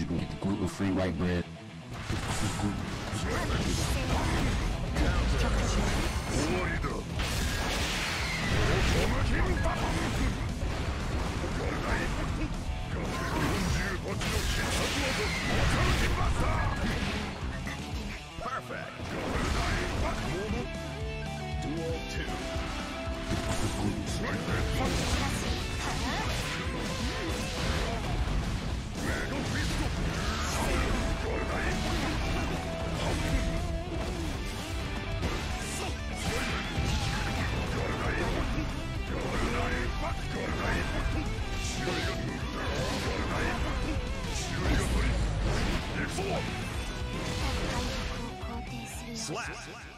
You can get the gluten-free white bread. Perfect! 2. Slap!